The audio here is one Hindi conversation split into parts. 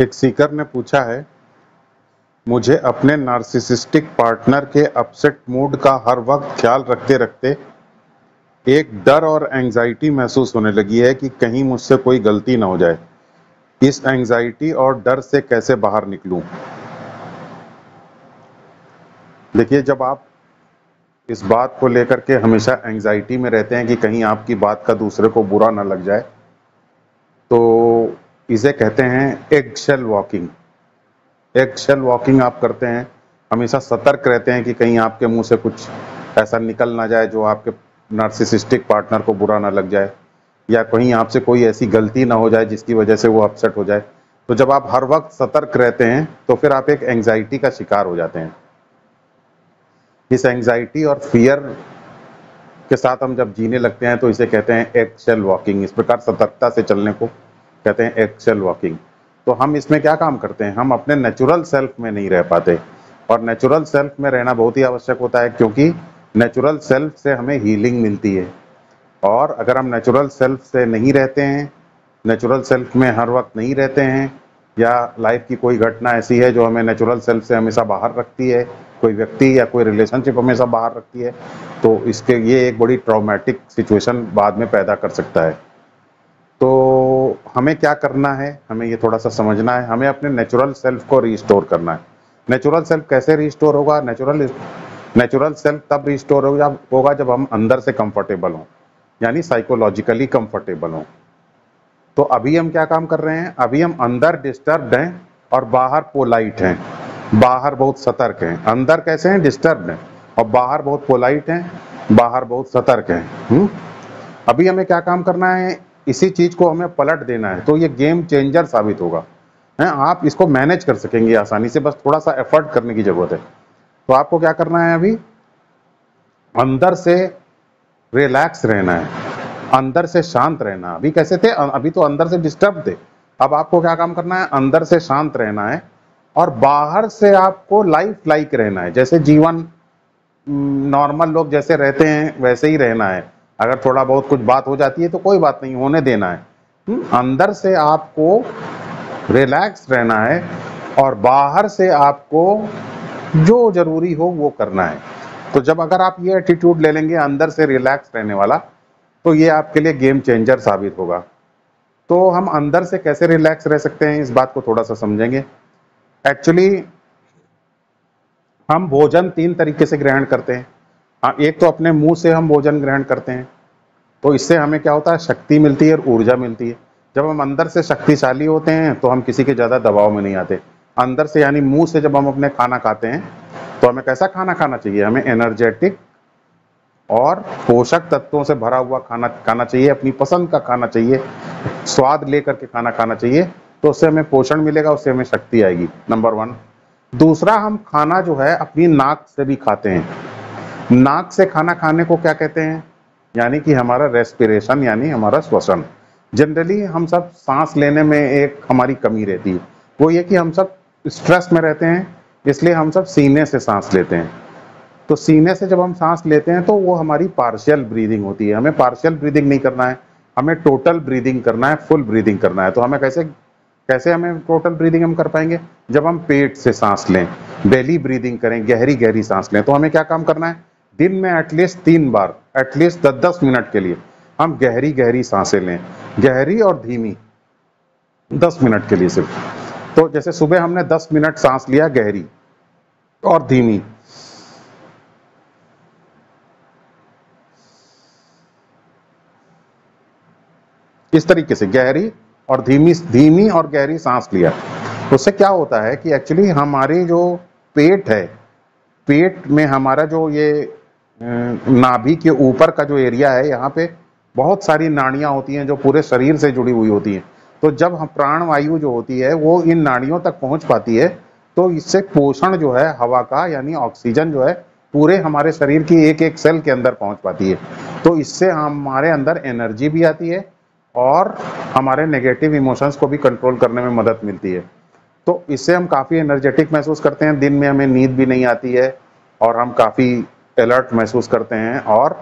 एक सीकर ने पूछा है, मुझे अपने नार्सिसिस्टिक पार्टनर के अपसेट मूड का हर वक्त ख्याल रखते रखते एक डर और एंजाइटी महसूस होने लगी है कि कहीं मुझसे कोई गलती ना हो जाए। इस एंजाइटी और डर से कैसे बाहर निकलूं? देखिए, जब आप इस बात को लेकर के हमेशा एंजाइटी में रहते हैं कि कहीं आपकी बात का दूसरे को बुरा ना लग जाए तो इसे कहते हैं egg shell walking egg shell walking आप करते हैं, हमेशा सतर्क रहते हैं कि कहीं आपके मुँह से कुछ ऐसा निकल ना जाए जो आपके नार्सिसिस्टिक पार्टनर को बुरा ना लग जाए, या कहीं आपसे कोई ऐसी गलती ना हो जाए जिसकी वजह से वो अपसेट हो जाए। तो जब आप हर वक्त सतर्क रहते हैं तो फिर आप एक एंजाइटी का शिकार हो जाते हैं। इस एंजाइटी और फियर के साथ हम जब जीने लगते हैं तो इसे कहते हैं एक्सेल वॉकिंग इस प्रकार सतर्कता से चलने को कहते हैं एक्सेल वॉकिंग। तो हम इसमें क्या काम करते हैं? हम अपने नेचुरल सेल्फ में नहीं रह पाते। और नेचुरल सेल्फ में रहना बहुत ही आवश्यक होता है क्योंकि नेचुरल सेल्फ से हमें हीलिंग मिलती है। और अगर हम नेचुरल सेल्फ से नहीं रहते हैं नेचुरल सेल्फ में हर वक्त नहीं रहते हैं, या लाइफ की कोई घटना ऐसी है जो हमें नेचुरल सेल्फ से हमेशा बाहर रखती है, कोई व्यक्ति या कोई रिलेशनशिप हमेशा बाहर रखती है तो इसके ये एक बड़ी ट्रॉमेटिक सिचुएशन बाद में पैदा कर सकता है। तो हमें क्या करना है? हमें ये थोड़ा सा समझना है। हमें अपने नेचुरल सेल्फ को रिस्टोर करना है। नेचुरल सेल्फ कैसे रिस्टोर होगा? नेचुरल नेचुरल सेल्फ तब रिस्टोर होगा होगा जब हम अंदर से कंफर्टेबल हों। यानी साइकोलॉजिकली कंफर्टेबल हों। तो अभी हम क्या काम कर रहे हैं? अभी हम अंदर डिस्टर्ब हैं और बाहर पोलाइट हैं। बाहर बहुत सतर्क हैं। अंदर कैसे हैं? डिस्टर्ब हैं। और बाहर बहुत पोलाइट हैं। बाहर बहुत सतर्क हैं। हुँ? अभी हमें क्या काम करना है? इसी चीज़ को हमें पलट देना है। तो ये गेम चेंजर साबित होगा। है, आप इसको मैनेज कर सकेंगे आसानी से, बस थोड़ा सा एफर्ट करने की ज़रूरत है। तो आपको क्या करना है अभी? अंदर से रिलैक्स रहना है। अंदर से शांत रहना अभी कैसे थे? अभी तो अंदर से डिस्टर्ब थे। अब आपको क्या काम करना है? अंदर से शांत रहना है और बाहर से आपको लाइफ लाइक रहना है। जैसे जीवन नॉर्मल लोग जैसे रहते हैं, वैसे ही रहना है। अगर थोड़ा बहुत कुछ बात हो जाती है तो कोई बात नहीं होने देना है। हम्म, अंदर से आपको रिलैक्स रहना है और बाहर से आपको जो ज़रूरी हो वो करना है। तो जब अगर आप ये एटीट्यूड ले लेंगे अंदर से रिलैक्स रहने वाला तो ये आपके लिए गेम चेंजर साबित होगा। तो हम अंदर से कैसे रिलैक्स रह सकते हैं इस बात को थोड़ा सा समझेंगे। एक्चुअली हम भोजन तीन तरीके से ग्रहण करते हैं। हाँ एक तो अपने मुँह से हम भोजन ग्रहण करते हैं। तो इससे हमें क्या होता है? शक्ति मिलती है और ऊर्जा मिलती है। जब हम अंदर से शक्तिशाली होते हैं तो हम किसी के ज़्यादा दबाव में नहीं आते। अंदर से यानी मुँह से जब हम अपने खाना खाते हैं तो हमें कैसा खाना खाना चाहिए? हमें एनर्जेटिक और पोषक तत्वों से भरा हुआ खाना खाना चाहिए, अपनी पसंद का खाना चाहिए, स्वाद लेकर के खाना खाना चाहिए तो उससे हमें पोषण मिलेगा, उससे हमें शक्ति आएगी नंबर वन दूसरा, हम खाना जो है, अपनी नाक से भी खाते हैं। नाक से खाना खाने को क्या कहते हैं? यानी कि हमारा रेस्पिरेशन यानी हमारा श्वसन। जनरली हम सब सांस लेने में एक हमारी कमी रहती है। वो ये कि हम सब स्ट्रेस में रहते हैं, इसलिए हम सब सीने से सांस लेते हैं। तो सीने से जब हम सांस लेते हैं तो वो हमारी पार्शियल ब्रीदिंग होती है। हमें पार्शियल ब्रीदिंग नहीं करना है। हमें टोटल ब्रीदिंग करना है फुल ब्रीदिंग करना है। तो हमें कैसे कैसे हमें टोटल ब्रीदिंग हम कर पाएँगे? जब हम पेट से सांस लें बेली ब्रीदिंग करें गहरी गहरी सांस लें तो हमें क्या काम करना है? दिन में एटलीस्ट तीन बार एटलीस्ट दस दस मिनट के लिए हम गहरी गहरी साँसें लें। गहरी और धीमी, दस मिनट के लिए सिर्फ़। तो जैसे सुबह हमने दस मिनट सांस लिया गहरी और धीमी। इस तरीके से गहरी और धीमी धीमी और गहरी सांस लिया। उससे क्या होता है कि एक्चुअली हमारी जो पेट है, पेट में हमारा जो ये नाभि के ऊपर का जो एरिया है, यहाँ पे बहुत सारी नाड़ियाँ होती हैं जो पूरे शरीर से जुड़ी हुई होती हैं। तो जब हम प्राण वायु जो होती है, वो इन नाड़ियों तक पहुँच पाती है तो इससे पोषण जो है, हवा का यानी ऑक्सीजन जो है, पूरे हमारे शरीर की एक एक सेल के अंदर पहुँच पाती है। तो इससे हमारे अंदर एनर्जी भी आती है और हमारे नेगेटिव इमोशंस को भी कंट्रोल करने में मदद मिलती है। तो इससे हम काफ़ी एनर्जेटिक महसूस करते हैं। दिन में हमें नींद भी नहीं आती है और हम काफ़ी अलर्ट महसूस करते हैं और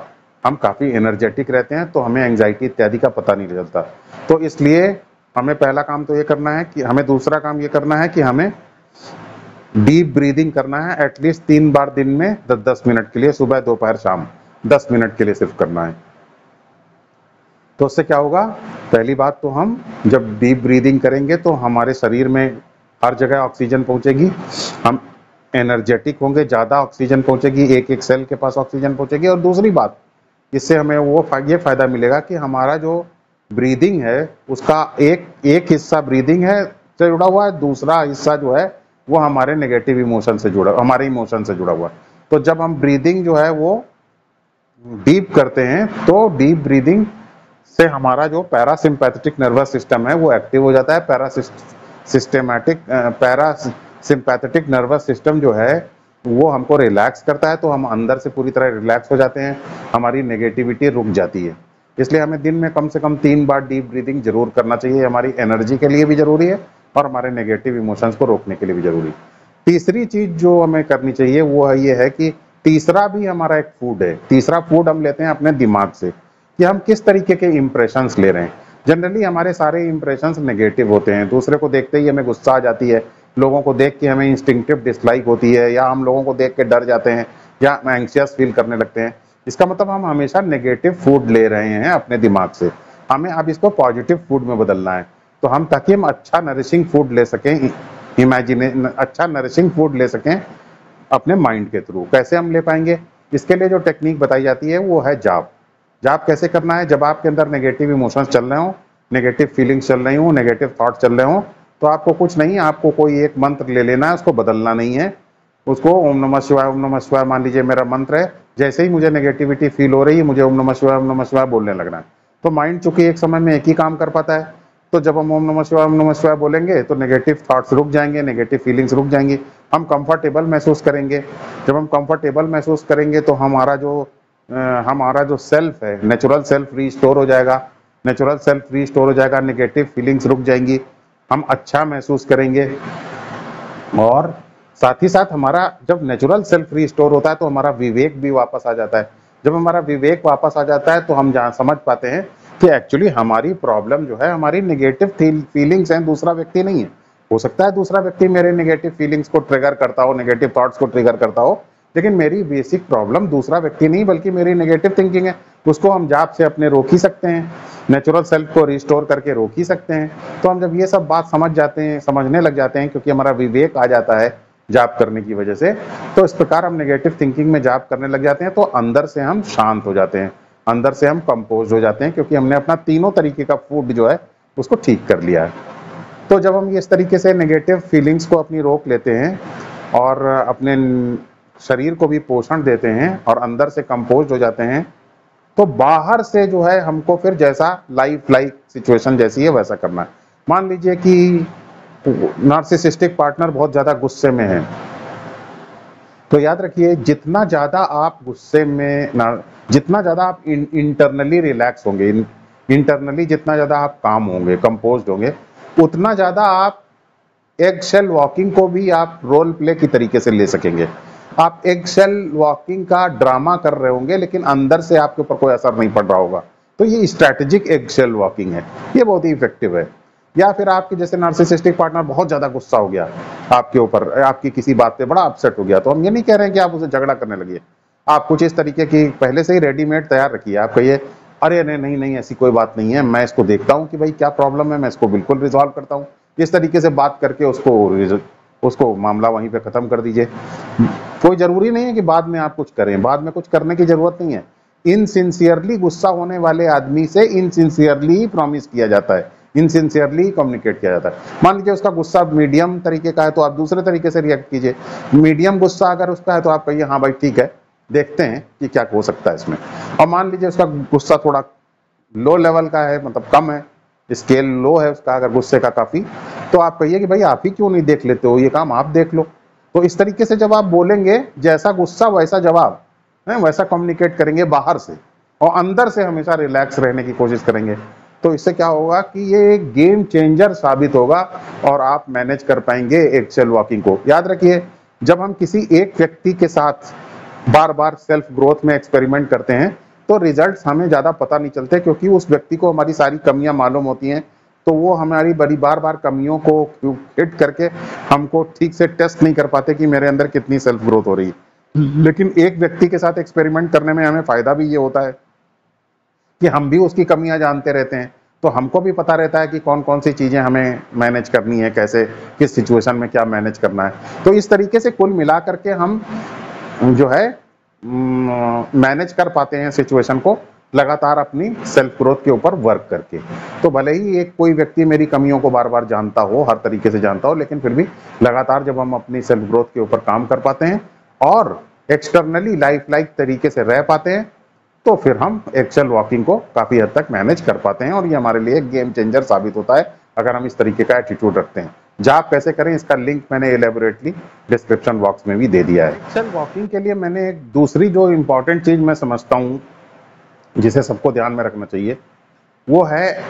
हम काफ़ी एनर्जेटिक रहते हैं तो हमें एंजाइटी इत्यादि का पता नहीं चलता। तो इसलिए हमें पहला काम तो ये करना है कि, हमें दूसरा काम ये करना है कि हमें डीप ब्रीदिंग करना है एटलीस्ट तीन बार दिन में दस दस मिनट के लिए, सुबह, दोपहर, शाम। दस मिनट के लिए सिर्फ़ करना है। तो उससे क्या होगा? पहली बात तो हम जब डीप ब्रीदिंग करेंगे तो हमारे शरीर में हर जगह ऑक्सीजन पहुंचेगी। हम एनर्जेटिक होंगे, ज़्यादा ऑक्सीजन पहुंचेगी एक एक सेल के पास ऑक्सीजन पहुंचेगी। और दूसरी बात, इससे हमें वो ये फ़ायदा मिलेगा कि हमारा जो ब्रीदिंग है, उसका एक एक हिस्सा ब्रीदिंग है से जुड़ा हुआ है, दूसरा हिस्सा जो है, वो हमारे नेगेटिव इमोशन से जुड़ा, हमारे इमोशन से जुड़ा हुआ है। तो जब हम ब्रीदिंग जो है, वो डीप करते हैं तो डीप ब्रीदिंग से हमारा जो पैरासिम्पैथेटिक नर्वस सिस्टम है, वो एक्टिव हो जाता है। Para systematic para sympathetic nervous system जो है, वो हमको रिलैक्स करता है तो हम अंदर से पूरी तरह रिलैक्स हो जाते हैं, हमारी नेगेटिविटी रुक जाती है। इसलिए हमें दिन में कम से कम तीन बार डीप ब्रीदिंग ज़रूर करना चाहिए, हमारी एनर्जी के लिए भी ज़रूरी है, और हमारे नेगेटिव इमोशंस को रोकने के लिए भी ज़रूरी तीसरी चीज़ जो हमें करनी चाहिए, वो है ये है कि तीसरा भी हमारा एक फ़ूड है। तीसरा फ़ूड हम लेते हैं अपने दिमाग से, कि हम किस तरीके के इंप्रेशन ले रहे हैं। जनरली हमारे सारे इंप्रेशन नेगेटिव होते हैं, दूसरे को देखते ही हमें गुस्सा आ जाती है लोगों को देख के हमें इंस्टिंक्टिव डिसलाइक होती है, या हम लोगों को देख के डर जाते हैं, या एंक्सियस फील करने लगते हैं। इसका मतलब हम हमेशा नेगेटिव फ़ूड ले रहे हैं अपने दिमाग से। हमें अब इसको पॉजिटिव फ़ूड में बदलना है। तो हम ताकि हम अच्छा नरिशिंग फ़ूड ले सकें इमेजिने अच्छा नरिशिंग फ़ूड ले सकें अपने माइंड के थ्रू कैसे हम ले पाएँगे? इसके लिए जो टेक्निक बताई जाती है, वो है जाप। जाप कैसे करना है? जब आपके अंदर नेगेटिव इमोशंस चल रहे हो नेगेटिव फीलिंग्स चल रही हो नेगेटिव थॉट चल रहे हो तो आपको कुछ नहीं, आपको कोई एक मंत्र ले लेना है उसको बदलना नहीं है। उसको ओम नमः शिवाय, ओम नमः शिवाय, मान लीजिए मेरा मंत्र है, जैसे ही मुझे नेगेटिविटी फील हो रही है, मुझे ओम नमः शिवाय, ओम नमः शिवाय बोलने लगना है। तो माइंड चूँकि एक समय में एक ही काम कर पाता है तो जब हम ओम नमः शिवाय, ओम नमः शिवाय बोलेंगे तो नेगेटिव थॉट्स रुक जाएँगे नेगेटिव फीलिंग्स रुक जाएँगी। हम कंफर्टेबल महसूस करेंगे। जब हम कंफर्टेबल महसूस करेंगे तो हमारा जो हमारा जो सेल्फ है नेचुरल सेल्फ रीस्टोर हो जाएगा। नेचुरल सेल्फ रीस्टोर हो जाएगा नेगेटिव फीलिंग्स रुक जाएँगी। हम अच्छा महसूस करेंगे। और साथ ही साथ हमारा जब नेचुरल सेल्फ रिस्टोर होता है तो हमारा विवेक भी वापस आ जाता है। जब हमारा विवेक वापस आ जाता है तो हम जहाँ समझ पाते हैं कि एक्चुअली हमारी प्रॉब्लम जो है, हमारी नेगेटिव फीलिंग्स हैं, दूसरा व्यक्ति नहीं है। हो सकता है दूसरा व्यक्ति मेरे नेगेटिव फीलिंग्स को ट्रिगर करता हो नेगेटिव थॉट्स को ट्रिगर करता हो लेकिन मेरी बेसिक प्रॉब्लम दूसरा व्यक्ति नहीं, बल्कि मेरी नेगेटिव थिंकिंग है। उसको हम जाप से अपने रोक ही सकते हैं। नेचुरल सेल्फ को रिस्टोर करके रोक ही सकते हैं। तो हम जब ये सब बात समझ जाते हैं, समझने लग जाते हैं, क्योंकि हमारा विवेक आ जाता है जाप करने की वजह से तो इस प्रकार हम नेगेटिव थिंकिंग में जाप करने लग जाते हैं तो अंदर से हम शांत हो जाते हैं। अंदर से हम कंपोज हो जाते हैं, क्योंकि हमने अपना तीनों तरीके का फ़ूड जो है, उसको ठीक कर लिया है। तो जब हम इस तरीके से नेगेटिव फीलिंग्स को अपनी रोक लेते हैं, और अपने शरीर को भी पोषण देते हैं और अंदर से कंपोज हो जाते हैं तो बाहर से जो है हमको फिर जैसा लाइफ लाइक सिचुएशन जैसी है वैसा करना है। मान लीजिए कि नार्सिसिस्टिक पार्टनर बहुत ज़्यादा गुस्से में है। तो याद रखिए, जितना ज़्यादा आप गुस्से में जितना ज़्यादा आप इंटरनली रिलैक्स होंगे इंटरनली जितना ज़्यादा आप काम होंगे कंपोज होंगे, उतना ज़्यादा आप एग वॉकिंग को भी आप रोल प्ले की तरीके से ले सकेंगे। आप एक सेल वॉकिंग का ड्रामा कर रहे होंगे, लेकिन अंदर से आपके ऊपर कोई असर नहीं पड़ रहा होगा। तो ये स्ट्रैटेजिक एक सेल वॉकिंग है। ये बहुत ही इफ़ेक्टिव है। या फिर आपके जैसे नार्सिसिस्टिक पार्टनर बहुत ज़्यादा गुस्सा हो गया आपके ऊपर, आपकी किसी बात पे बड़ा अपसेट हो गया। तो हम ये नहीं कह रहे हैं कि आप उसे झगड़ा करने लगिए। आप कुछ इस तरीके की पहले से ही रेडीमेड तैयार रखिए। आप कहिए, अरे नहीं नहीं नहीं, ऐसी कोई बात नहीं है। मैं इसको देखता हूँ कि भाई क्या प्रॉब्लम है। मैं इसको बिल्कुल रिजॉल्व करता हूँ। इस तरीके से बात करके उसको उसको मामला वहीं पे ख़त्म कर दीजिए। कोई ज़रूरी नहीं है कि बाद में आप कुछ करें। बाद में कुछ करने की ज़रूरत नहीं है। इनसिंसियरली गुस्सा होने वाले आदमी से इनसिंसियरली प्रॉमिस किया जाता है। इनसिंसियरली कम्युनिकेट किया जाता है। मान लीजिए उसका गुस्सा मीडियम तरीके का है तो आप दूसरे तरीके से रिएक्ट कीजिए। मीडियम गुस्सा अगर उसका है तो आप कहिए हाँ भाई, ठीक है, देखते हैं कि क्या हो सकता है इसमें। और मान लीजिए उसका गुस्सा थोड़ा लो लेवल का है मतलब कम है स्केल लो है उसका, अगर गुस्से का काफ़ी तो आप कहिए कि भाई आप ही क्यों नहीं देख लेते हो? ये काम आप देख लो। तो इस तरीके से जब आप बोलेंगे, जैसा गुस्सा, वैसा जवाब, है, वैसा कम्युनिकेट करेंगे बाहर से और अंदर से हमेशा रिलैक्स रहने की कोशिश करेंगे तो इससे क्या होगा कि ये एक गेम चेंजर साबित होगा और आप मैनेज कर पाएँगे एक्सेल वॉकिंग को। याद रखिए, जब हम किसी एक व्यक्ति के साथ बार बार सेल्फ ग्रोथ में एक्सपेरिमेंट करते हैं तो रिजल्ट्स हमें ज़्यादा पता नहीं चलते क्योंकि उस व्यक्ति को हमारी सारी कमियाँ मालूम होती हैं। तो वो हमारी बड़ी बार बार कमियों को हिट करके हमको ठीक से टेस्ट नहीं कर पाते कि मेरे अंदर कितनी सेल्फ ग्रोथ हो रही है। लेकिन एक व्यक्ति के साथ एक्सपेरिमेंट करने में हमें फ़ायदा भी ये होता है कि हम भी उसकी कमियाँ जानते रहते हैं। तो हमको भी पता रहता है कि कौन कौन सी चीज़ें हमें मैनेज करनी है कैसे किस सिचुएशन में क्या मैनेज करना है। तो इस तरीके से कुल मिला करके हम जो है मैनेज कर पाते हैं सिचुएशन को। लगातार अपनी सेल्फ ग्रोथ के ऊपर वर्क करके। तो भले ही एक कोई व्यक्ति मेरी कमियों को बार बार जानता हो हर तरीके से जानता हो लेकिन फिर भी लगातार जब हम अपनी सेल्फ ग्रोथ के ऊपर काम कर पाते हैं और एक्सटर्नली लाइफ लाइक तरीके से रह पाते हैं तो फिर हम एक्सेल वॉकिंग को काफ़ी हद तक मैनेज कर पाते हैं और ये हमारे लिए गेम चेंजर साबित होता है अगर हम इस तरीके का एटीट्यूड रखते हैं। जाप कैसे करें इसका लिंक मैंने एलेबोरेटली डिस्क्रिप्शन बॉक्स में भी दे दिया है। एक्सेल वॉकिंग के लिए मैंने एक दूसरी जो इंपॉर्टेंट चीज़ मैं समझता हूँ जिसे सबको ध्यान में रखना चाहिए, वो है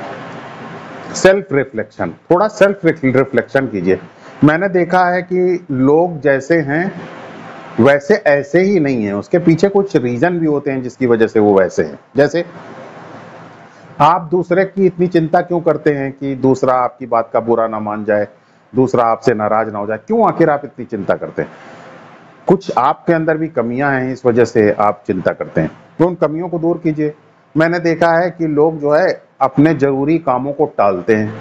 सेल्फ रिफ्लेक्शन थोड़ा सेल्फ रिफ्लेक्शन कीजिए। मैंने देखा है कि लोग जैसे हैं, वैसे ऐसे ही नहीं है। उसके पीछे कुछ रीजन भी होते हैं जिसकी वजह से वो वैसे हैं। जैसे, आप दूसरे की इतनी चिंता क्यों करते हैं कि दूसरा आपकी बात का बुरा ना मान जाए, दूसरा आपसे नाराज़ ना हो जाए? क्यों आखिर आप इतनी चिंता करते हैं? कुछ आपके अंदर भी कमियाँ हैं, इस वजह से आप चिंता करते हैं। तो उन कमियों को दूर कीजिए। मैंने देखा है कि लोग जो है, अपने ज़रूरी कामों को टालते हैं।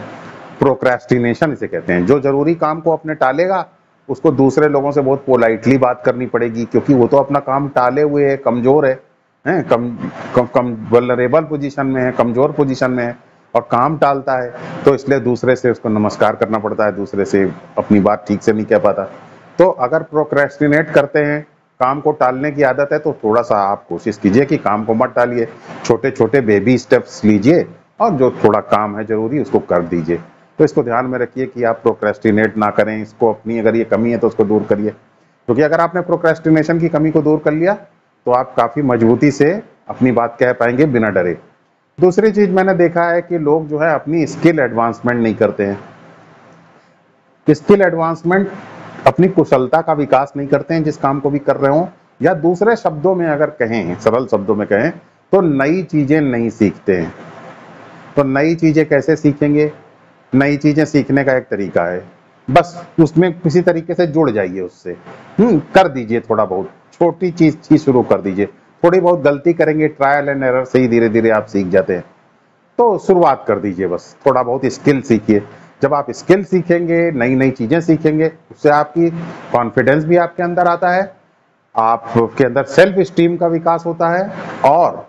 प्रोक्रेस्टिनेशन इसे कहते हैं। जो ज़रूरी काम को अपने टालेगा, उसको दूसरे लोगों से बहुत पोलाइटली बात करनी पड़ेगी, क्योंकि वो तो अपना काम टाले हुए है, कमज़ोर है। हैं, कम कम कम वलरेबल पोजीशन में है, कमज़ोर पोजीशन में है, और काम टालता है। तो इसलिए दूसरे से उसको नमस्कार करना पड़ता है, दूसरे से अपनी बात ठीक से नहीं कह पाता। तो अगर प्रोक्रेस्टिनेट करते हैं, काम को टालने की आदत है तो थोड़ा सा आप कोशिश कीजिए कि काम को मत टालिए। छोटे छोटे बेबी स्टेप्स लीजिए और जो थोड़ा काम है ज़रूरी, उसको कर दीजिए। तो इसको ध्यान में रखिए कि आप प्रोक्रेस्टिनेट ना करें, इसको अपनी अगर ये कमी है तो उसको दूर करिए। क्योंकि अगर आपने प्रोक्रेस्टिनेशन की कमी को दूर कर लिया तो आप काफ़ी मजबूती से अपनी बात कह पाएँगे बिना डरे। दूसरी चीज़ मैंने देखा है कि लोग जो है, अपनी स्किल एडवांसमेंट नहीं करते हैं। स्किल एडवांसमेंट अपनी कुशलता का विकास नहीं करते हैं, जिस काम को भी कर रहे हो, या दूसरे शब्दों में अगर कहें, सरल शब्दों में कहें तो नई चीज़ें नहीं सीखते हैं। तो नई चीज़ें कैसे सीखेंगे? नई चीज़ें सीखने का एक तरीका है। बस उसमें किसी तरीके से जुड़ जाइए उससे। हम्म कर दीजिए थोड़ा बहुत। छोटी चीज़ चीज़ शुरू कर दीजिए। थोड़ी बहुत गलती करेंगे ट्रायल एंड एरर से ही धीरे धीरे आप सीख जाते हैं। तो शुरुआत कर दीजिए बस। थोड़ा बहुत स्किल सीखिए। जब आप स्किल सीखेंगे नई नई चीज़ें सीखेंगे, उससे आपकी कॉन्फिडेंस भी आपके अंदर आता है, आपके अंदर सेल्फ स्टीम का विकास होता है और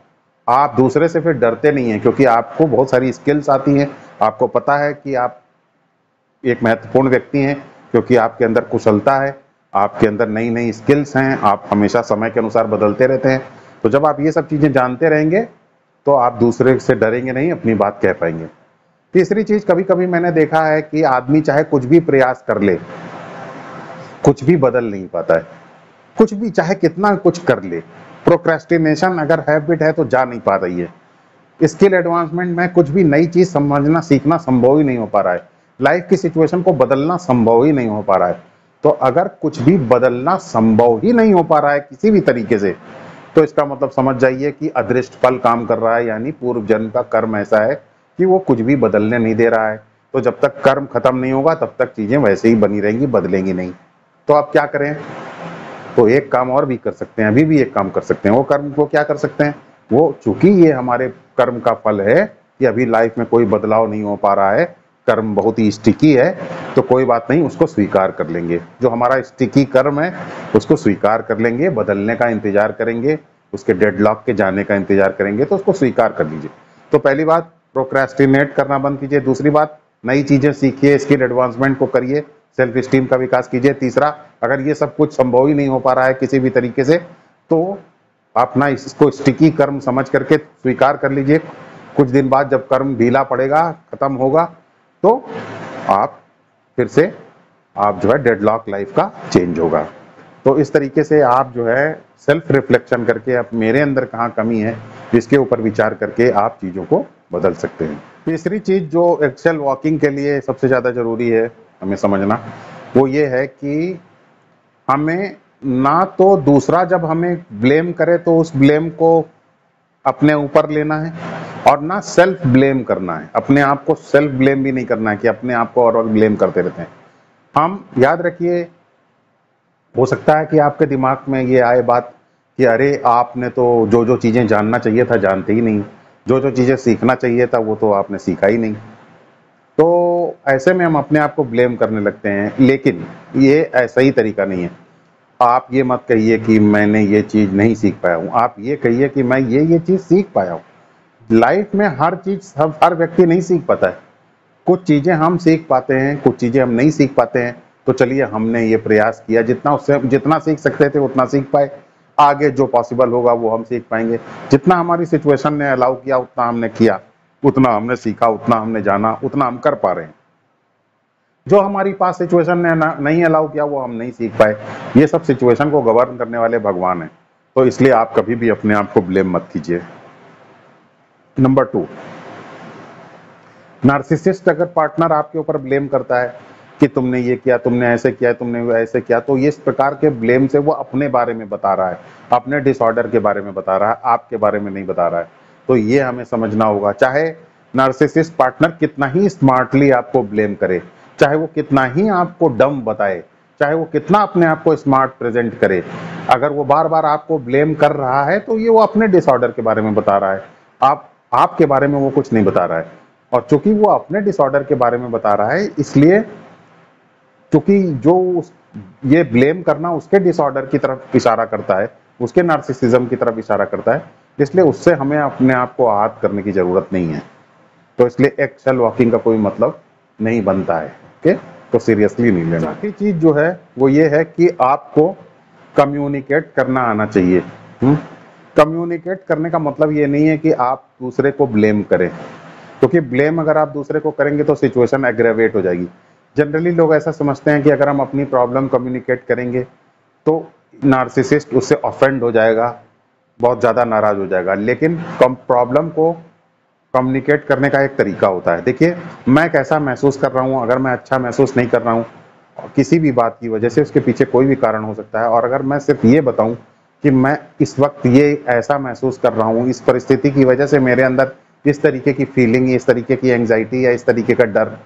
आप दूसरे से फिर डरते नहीं हैं क्योंकि आपको बहुत सारी स्किल्स आती हैं। आपको पता है कि आप एक महत्वपूर्ण व्यक्ति हैं क्योंकि आपके अंदर कुशलता है, आपके अंदर नई नई स्किल्स हैं, आप हमेशा समय के अनुसार बदलते रहते हैं। तो जब आप ये सब चीज़ें जानते रहेंगे तो आप दूसरे से डरेंगे नहीं, अपनी बात कह पाएँगे। तीसरी चीज़ कभी कभी मैंने देखा है कि आदमी चाहे कुछ भी प्रयास कर ले, कुछ भी बदल नहीं पाता है। कुछ भी चाहे कितना कुछ कर ले प्रोक्रेस्टिनेशन अगर हैबिट है तो जा नहीं पा रही है। स्किल एडवांसमेंट में कुछ भी नई चीज़ समझना, सीखना संभव ही नहीं हो पा रहा है। लाइफ की सिचुएशन को बदलना संभव ही नहीं हो पा रहा है। तो अगर कुछ भी बदलना संभव ही नहीं हो पा रहा है किसी भी तरीके से तो इसका मतलब समझ जाइए कि अदृष्ट फल काम कर रहा है, यानी पूर्व जन्म का कर्म ऐसा है कि वो कुछ भी बदलने नहीं दे रहा है। तो जब तक कर्म खत्म नहीं होगा, तब तक चीज़ें वैसे ही बनी रहेंगी, बदलेंगी नहीं। तो आप क्या करें? तो एक काम और भी कर सकते हैं, अभी भी एक काम कर सकते हैं। वो कर्म को क्या कर सकते हैं? वो चूँकि ये हमारे कर्म का फल है कि अभी लाइफ में कोई बदलाव नहीं हो पा रहा है, कर्म बहुत ही स्टिकी है तो कोई बात नहीं, उसको स्वीकार कर लेंगे। जो हमारा स्टिकी कर्म है, उसको स्वीकार कर लेंगे, बदलने का इंतज़ार करेंगे, उसके डेडलॉक के जाने का इंतज़ार करेंगे तो उसको स्वीकार कर लीजिए। तो पहली बात प्रोक्रेस्टिनेट करना बंद कीजिए। दूसरी बात, नई चीज़ें सीखिए स्किल एडवांसमेंट को करिए सेल्फ स्टीम का विकास कीजिए। तीसरा, अगर ये सब कुछ संभव ही नहीं हो पा रहा है किसी भी तरीके से तो अपना इसको स्टिकी कर्म समझ करके स्वीकार कर लीजिए। कुछ दिन बाद जब कर्म ढीला पड़ेगा, खत्म होगा तो आप फिर से, आप जो है डेडलॉक लाइफ का चेंज होगा। तो इस तरीके से आप जो है सेल्फ रिफ्लेक्शन करके अब मेरे अंदर कहाँ कमी है जिसके ऊपर विचार करके आप चीज़ों को बदल सकते हैं। तीसरी चीज़ जो एक्सेल वॉकिंग के लिए सबसे ज़्यादा ज़रूरी है हमें समझना, वो ये है कि हमें ना तो दूसरा जब हमें ब्लेम करे तो उस ब्लेम को अपने ऊपर लेना है और ना सेल्फ ब्लेम करना है। अपने आप को सेल्फ ब्लेम भी नहीं करना है कि अपने आप को और वक्त ब्लेम करते रहते हैं। हम याद रखिए, हो सकता है कि आपके दिमाग में ये आए बात कि अरे आपने तो जो जो चीज़ें जानना चाहिए था, जानते ही नहीं। जो जो चीज़ें सीखना चाहिए था, वो तो आपने सीखा ही नहीं। तो ऐसे में हम अपने आप को ब्लेम करने लगते हैं, लेकिन ये ऐसा ही तरीका नहीं है। आप ये मत कहिए कि मैंने ये चीज़ नहीं सीख पाया हूँ। आप ये कहिए कि मैं ये ये चीज़ सीख पाया हूँ। लाइफ में हर चीज़ सब हर व्यक्ति नहीं सीख पाता है। कुछ चीज़ें हम सीख पाते हैं, कुछ चीज़ें हम नहीं सीख पाते हैं। तो चलिए हमने ये प्रयास किया, जितना उससे, जितना सीख सकते थे, उतना सीख पाए। आगे जो पॉसिबल होगा वो हम सीख पाएँगे। जितना हमारी सिचुएशन ने अलाउ किया, उतना हमने किया। उतना हमने सीखा, उतना हमने जाना, उतना हम कर पा रहे हैं। जो हमारी पास सिचुएशन ने नहीं अलाउ किया, वो हम नहीं सीख पाए। ये सब सिचुएशन को गवर्न करने वाले भगवान हैं। तो इसलिए आप कभी भी अपने आप को ब्लेम मत कीजिए। नंबर टू नार्सिसिस्ट अगर पार्टनर आपके ऊपर ब्लेम करता है कि तुमने ये किया, तुमने ऐसे किया, तुमने ऐसे किया। तो इस प्रकार के ब्लेम से वो अपने बारे में बता रहा है। अपने डिसऑर्डर के बारे में बता रहा है, आपके बारे में नहीं बता रहा है। तो ये हमें समझना होगा। चाहे नार्सिसिस्ट पार्टनर कितना ही स्मार्टली आपको ब्लेम करे, चाहे वो कितना ही आपको डम बताए, चाहे वो कितना अपने आप को स्मार्ट प्रेजेंट करे, अगर वो बार बार आपको ब्लेम कर रहा है तो ये वो अपने डिसऑर्डर के बारे में बता रहा है। आप, आपके बारे में वो कुछ नहीं बता रहा है। और चूँकि वो अपने डिसऑर्डर के बारे में बता रहा है, इसलिए क्योंकि जो ये ब्लेम करना उसके डिसऑर्डर की तरफ़ इशारा करता है, उसके नार्सिसिज्म की तरफ़ इशारा करता है, इसलिए उससे हमें अपने आप को आहत करने की ज़रूरत नहीं है। तो इसलिए एक्सेल वॉकिंग का कोई मतलब नहीं बनता है ओके तो सीरियसली नहीं लेना। चौथी चीज़ जो है, वो ये है कि आपको कम्युनिकेट करना आना चाहिए कम्युनिकेट हम्म? करने का मतलब ये नहीं है कि आप दूसरे को ब्लेम करें। क्योंकि ब्लेम अगर आप दूसरे को करेंगे तो सिचुएशन एग्रेवेट हो जाएगी। जनरली लोग ऐसा समझते हैं कि अगर हम अपनी प्रॉब्लम कम्युनिकेट करेंगे तो नार्सिसिस्ट उससे ऑफेंड हो जाएगा, बहुत ज़्यादा नाराज़ हो जाएगा। लेकिन कम प्रॉब्लम को कम्युनिकेट करने का एक तरीका होता है। देखिए, मैं कैसा महसूस कर रहा हूँ, अगर मैं अच्छा महसूस नहीं कर रहा हूँ, किसी भी बात की वजह से उसके पीछे कोई भी कारण हो सकता है। और अगर मैं सिर्फ़ ये बताऊँ कि मैं इस वक्त ये ऐसा महसूस कर रहा हूँ, इस परिस्थिति की वजह से मेरे अंदर इस तरीके की फीलिंग इस तरीके की एंग्जाइटी या इस तरीके का डर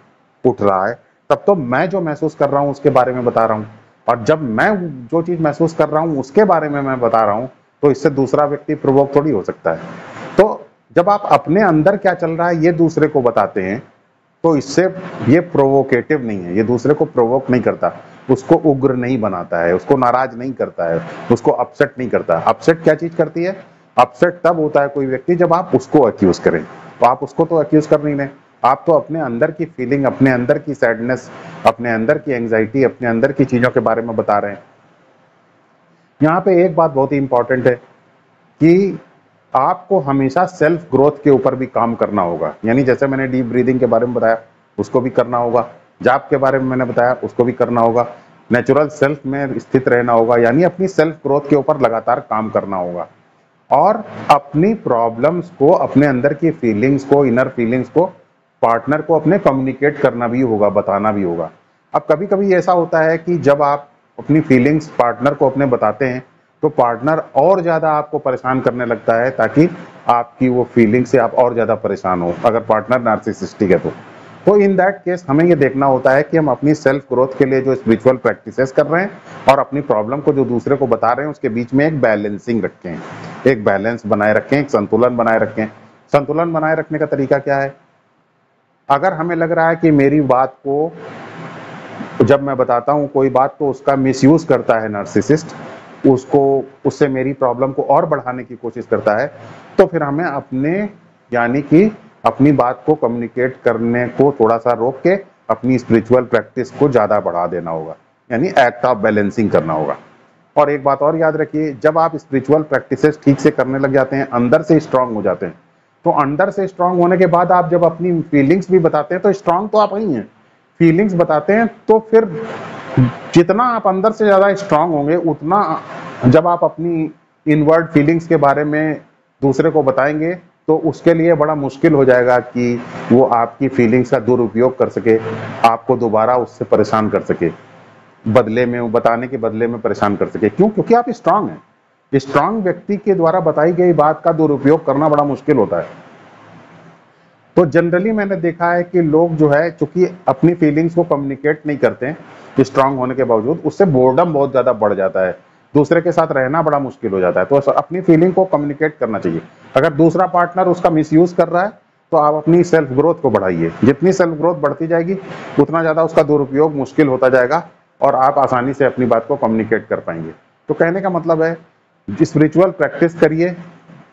उठ रहा है तब तो मैं जो महसूस कर रहा हूँ उसके बारे में बता रहा हूँ। और जब मैं जो चीज़ महसूस कर रहा हूँ उसके बारे में मैं बता रहा हूँ तो इससे दूसरा व्यक्ति प्रवोक थोड़ी हो सकता है। तो जब आप अपने अंदर क्या चल रहा है, ये दूसरे को बताते हैं तो इससे ये प्रोवोकेटिव नहीं है, ये दूसरे को प्रोवोक नहीं करता। उसको उग्र नहीं बनाता है, उसको नाराज़ नहीं करता है, उसको अपसेट नहीं करता। अपसेट क्या चीज़ करती है? अपसेट तब होता है कोई व्यक्ति जब आप उसको अक्यूज करें। तो आप उसको तो अक्यूज कर नहीं रहे। आप तो अपने अंदर की फीलिंग अपने अंदर की सैडनेस अपने अंदर की एंग्जाइटी अपने अंदर की चीज़ों के बारे में बता रहे हैं। यहाँ पे एक बात बहुत ही इंपॉर्टेंट है कि आपको हमेशा सेल्फ ग्रोथ के ऊपर भी काम करना होगा। यानी जैसे मैंने डीप ब्रीदिंग के बारे में बताया, उसको भी करना होगा। जाप के बारे में मैंने बताया, उसको भी करना होगा। नेचुरल सेल्फ में स्थित रहना होगा। यानी अपनी सेल्फ ग्रोथ के ऊपर लगातार काम करना होगा। और अपनी प्रॉब्लम्स को, अपने अंदर की फीलिंग्स को इनर फीलिंग्स को पार्टनर को अपने कम्युनिकेट करना भी होगा, बताना भी होगा। अब कभी कभी ऐसा होता है कि जब आप अपनी फीलिंग्स पार्टनर को अपने बताते हैं तो पार्टनर और ज़्यादा आपको परेशान करने लगता है ताकि आपकी वो फीलिंग से आप और ज़्यादा परेशान हो, अगर पार्टनर नार्सिसिस्टिक है तो। तो इन दैट केस हमें ये देखना होता है कि हम अपनी सेल्फ ग्रोथ के लिए जो स्पिरिचुअल प्रैक्टिसेस कर रहे हैं और अपनी प्रॉब्लम को जो दूसरे को बता रहे हैं, उसके बीच में एक बैलेंसिंग रखें। एक बैलेंस बनाए रखें, एक संतुलन बनाए रखें। संतुलन बनाए रखने का तरीका क्या है? अगर हमें लग रहा है कि मेरी बात को, जब मैं बताता हूँ कोई बात तो उसका मिसयूज करता है नर्सिसिस्ट उसको, उससे मेरी प्रॉब्लम को और बढ़ाने की कोशिश करता है तो फिर हमें अपने, यानी कि अपनी बात को कम्युनिकेट करने को थोड़ा सा रोक के अपनी स्पिरिचुअल प्रैक्टिस को ज़्यादा बढ़ा देना होगा, यानी एक्ट ऑफ़ बैलेंसिंग करना होगा। और एक बात और याद रखिए, जब आप स्पिरिचुअल प्रैक्टिसेस ठीक से करने लग जाते हैं, अंदर से स्ट्रांग हो जाते हैं तो अंदर से स्ट्रांग होने के बाद आप जब अपनी फीलिंग्स भी बताते हैं तो स्ट्रांग तो आप ही हैं। फीलिंग्स बताते हैं तो फिर जितना आप अंदर से ज़्यादा स्ट्रांग होंगे, उतना जब आप अपनी इनवर्ड फीलिंग्स के बारे में दूसरे को बताएँगे तो उसके लिए बड़ा मुश्किल हो जाएगा कि वो आपकी फीलिंग्स का दुरुपयोग कर सके, आपको दोबारा उससे परेशान कर सके, बदले में, बताने के बदले में परेशान कर सके। क्यों? क्योंकि आप स्ट्रांग हैं। स्ट्रांग व्यक्ति के द्वारा बताई गई बात का दुरुपयोग करना बड़ा मुश्किल होता है। तो जनरली मैंने देखा है कि लोग जो है, चूँकि अपनी फीलिंग्स को कम्युनिकेट नहीं करते हैं स्ट्रांग होने के बावजूद, उससे बोर्डम बहुत ज़्यादा बढ़ जाता है। दूसरे के साथ रहना बड़ा मुश्किल हो जाता है। तो अपनी फीलिंग को कम्युनिकेट करना चाहिए। अगर दूसरा पार्टनर उसका मिसयूज कर रहा है तो आप अपनी सेल्फ ग्रोथ को बढ़ाइए। जितनी सेल्फ ग्रोथ बढ़ती जाएगी, उतना ज़्यादा उसका दुरुपयोग मुश्किल होता जाएगा और आप आसानी से अपनी बात को कम्युनिकेट कर पाएँगे। तो कहने का मतलब है स्पिरिचुअल प्रैक्टिस करिए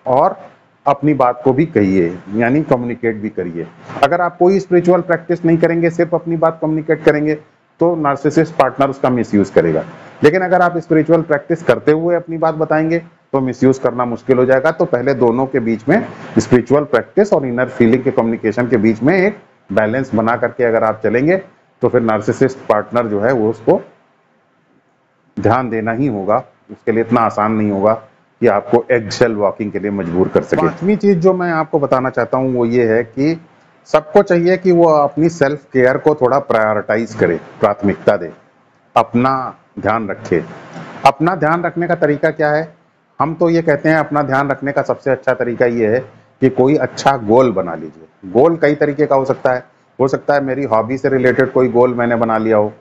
और अपनी बात को भी कहिए, यानी कम्युनिकेट भी करिए। अगर आप कोई स्पिरिचुअल प्रैक्टिस नहीं करेंगे, सिर्फ़ अपनी बात कम्युनिकेट करेंगे तो नार्सिसिस्ट पार्टनर उसका मिसयूज करेगा। लेकिन अगर आप स्पिरिचुअल प्रैक्टिस करते हुए अपनी बात बताएँगे तो मिसयूज करना मुश्किल हो जाएगा। तो पहले दोनों के बीच में स्पिरिचुअल प्रैक्टिस और इनर फीलिंग के कम्युनिकेशन के बीच में एक बैलेंस बना करके अगर आप चलेंगे तो फिर नार्सिसिस्ट पार्टनर जो है वो उसको ध्यान देना ही होगा। उसके लिए इतना आसान नहीं होगा कि आपको एग वॉकिंग के लिए मजबूर कर सके। पांचवी चीज़ जो मैं आपको बताना चाहता हूँ, वो ये है कि सबको चाहिए कि वो अपनी सेल्फ केयर को थोड़ा प्रायोरिटाइज करे, प्राथमिकता दे, अपना ध्यान रखे। अपना ध्यान रखने का तरीका क्या है? हम तो ये कहते हैं, अपना ध्यान रखने का सबसे अच्छा तरीका ये है कि कोई अच्छा गोल बना लीजिए। गोल कई तरीके का हो सकता है। हो सकता है मेरी हॉबी से रिलेटेड कोई गोल मैंने बना लिया हो।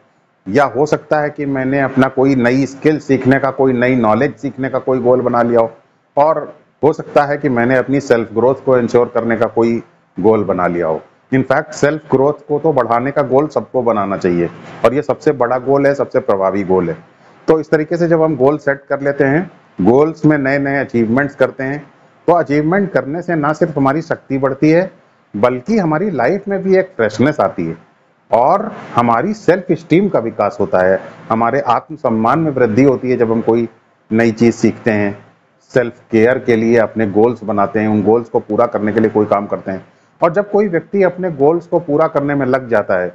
या हो सकता है कि मैंने अपना कोई नई स्किल सीखने का, कोई नई नॉलेज सीखने का कोई गोल बना लिया हो। और हो सकता है कि मैंने अपनी सेल्फ ग्रोथ को इंश्योर करने का कोई गोल बना लिया हो। इनफैक्ट सेल्फ ग्रोथ को तो बढ़ाने का गोल सबको बनाना चाहिए। और ये सबसे बड़ा गोल है, सबसे प्रभावी गोल है। तो इस तरीके से जब हम गोल सेट कर लेते हैं गोल्स में नए नए अचीवमेंट्स करते हैं तो अचीवमेंट करने से ना सिर्फ़ हमारी शक्ति बढ़ती है, बल्कि हमारी लाइफ में भी एक फ्रेशनेस आती है। और हमारी सेल्फ स्टीम का विकास होता है। हमारे आत्मसम्मान में वृद्धि होती है जब हम कोई नई चीज़ सीखते हैं। सेल्फ केयर के लिए अपने गोल्स बनाते हैं। उन गोल्स को पूरा करने के लिए कोई काम करते हैं। और जब कोई व्यक्ति अपने गोल्स को पूरा करने में लग जाता है,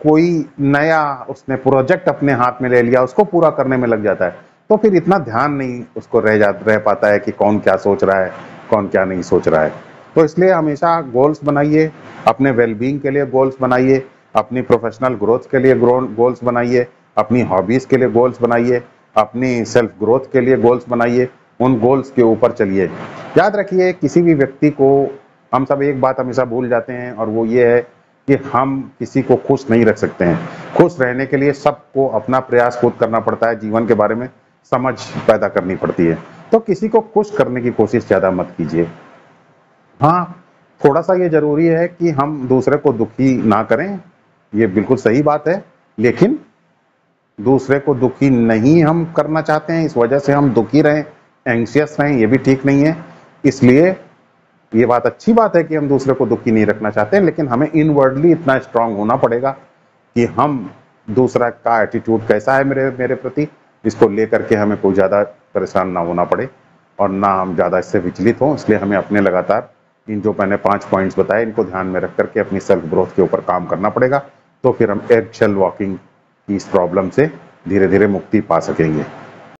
कोई नया उसने प्रोजेक्ट अपने हाथ में ले लिया, उसको पूरा करने में लग जाता है तो फिर इतना ध्यान नहीं उसको रह जा, रह पाता है कि कौन क्या सोच रहा है, कौन क्या नहीं सोच रहा है। तो इसलिए हमेशा गोल्स बनाइए, अपने वेलबींग के लिए गोल्स बनाइए, अपनी प्रोफेशनल ग्रोथ के लिए गोल्स बनाइए, अपनी हॉबीज़ के लिए गोल्स बनाइए, अपनी सेल्फ ग्रोथ के लिए गोल्स बनाइए, उन गोल्स के ऊपर चलिए। याद रखिए, किसी भी व्यक्ति को हम सब एक बात हमेशा भूल जाते हैं और वो ये है कि हम किसी को खुश नहीं रख सकते हैं। खुश रहने के लिए सबको अपना प्रयास खुद करना पड़ता है, जीवन के बारे में समझ पैदा करनी पड़ती है। तो किसी को खुश करने की कोशिश ज़्यादा मत कीजिए। हाँ थोड़ा सा ये ज़रूरी है कि हम दूसरे को दुखी ना करें, ये बिल्कुल सही बात है, लेकिन दूसरे को दुखी नहीं हम करना चाहते हैं, इस वजह से हम दुखी रहें एंशियस रहें, ये भी ठीक नहीं है, इसलिए ये बात अच्छी बात है कि हम दूसरे को दुखी नहीं रखना चाहते, लेकिन हमें इनवर्डली इतना स्ट्रांग होना पड़ेगा कि हम दूसरा का एटीट्यूड कैसा है मेरे मेरे प्रति, इसको लेकर के हमें कोई ज़्यादा परेशान ना होना पड़े, और ना हम ज़्यादा इससे विचलित हों, इसलिए हमें अपने लगातार इन जो मैंने पाँच पॉइंट्स बताए, इनको ध्यान में रख करके अपनी सेल्फ ग्रोथ के ऊपर काम करना पड़ेगा तो फिर हम एग शेल वॉकिंग की इस प्रॉब्लम से धीरे धीरे मुक्ति पा सकेंगे।